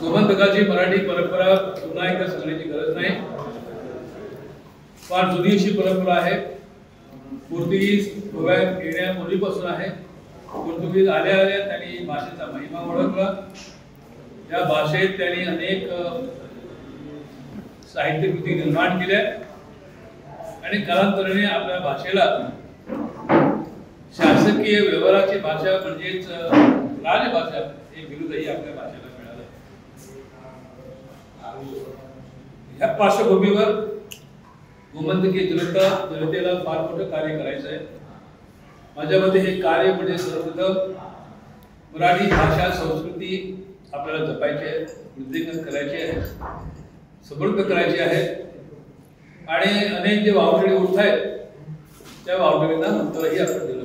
गोमंतकाची मराठी परंपरा पुन्हा एकदा सांगण्याची गरज नाही. फार जुनी अशी परंपरा आहे. पोर्तुगीज गोव्यात येण्यापूर्वीपासून आहे. पोर्तुगीज आल्या आल्या त्यांनी भाषेचा महिमा ओळखला. या भाषेत त्यांनी अनेक साहित्य कृती निर्माण केल्या. आणि कालांतराने आपल्या भाषेला शासकीय व्यवहाराची भाषा म्हणजेच राजभाषा हे विरुद्धही आपल्या भाषेला ह्या पार्श्वभूमीवर गोमंतकी जनता जनतेला फार मोठं कार्य करायचं आहे. माझ्या मते हे कार्य म्हणजे सर्वप्रथम मराठी भाषा संस्कृती आपल्याला जपायची आहे वृद्धिंगत करायची आहे समृद्ध करायची आहे. आणि अनेक जे वावटळी उठत आहेत त्या वावटळींना उत्तरही आपण दिलं